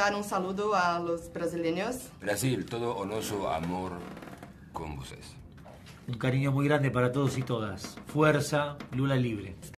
dar un saludo a los brasileños. Brasil, todo onoso amor con voces. Un cariño muy grande para todos y todas. Fuerza, Lula libre.